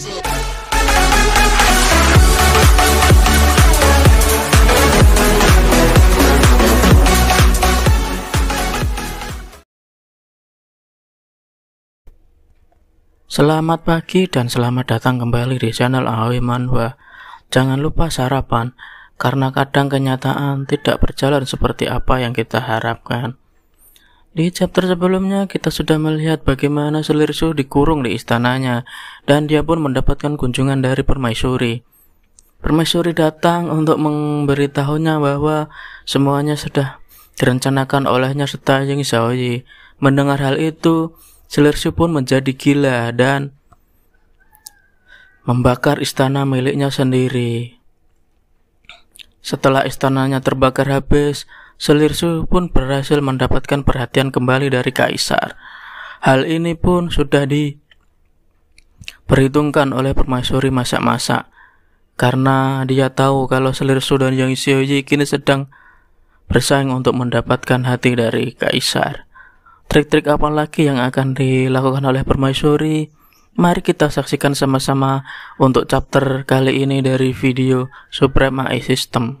Selamat pagi dan selamat datang kembali di channel Awi Manhwa. Jangan lupa sarapan, karena kadang kenyataan tidak berjalan seperti apa yang kita harapkan. Di chapter sebelumnya kita sudah melihat bagaimana Selirsu dikurung di istananya dan dia pun mendapatkan kunjungan dari Permaisuri. Permaisuri datang untuk memberitahunya bahwa semuanya sudah direncanakan olehnya serta Yang Xiaoyi. Mendengar hal itu, Selirsu pun menjadi gila dan membakar istana miliknya sendiri. Setelah istananya terbakar habis, Selirsu pun berhasil mendapatkan perhatian kembali dari kaisar. Hal ini pun sudah diperhitungkan oleh permaisuri masa-masa karena dia tahu kalau Selirsu dan Yang Xiaoyi kini sedang bersaing untuk mendapatkan hati dari kaisar. Trik-trik apa lagi yang akan dilakukan oleh permaisuri? Mari kita saksikan sama-sama untuk chapter kali ini dari video Suprema AI System.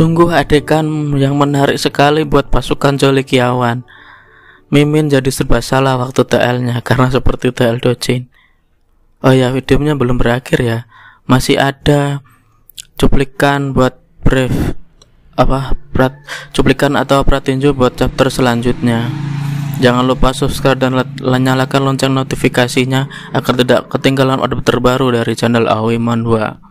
Sungguh adegan yang menarik sekali buat pasukan Jolikiawan. Mimin jadi serba salah waktu TL-nya karena seperti TL Dojin. Oh ya, videonya belum berakhir ya. Masih ada cuplikan buat brief apa prat, cuplikan atau pratinju buat chapter selanjutnya. Jangan lupa subscribe dan nyalakan lonceng notifikasinya agar tidak ketinggalan update terbaru dari channel Awi Manhwa.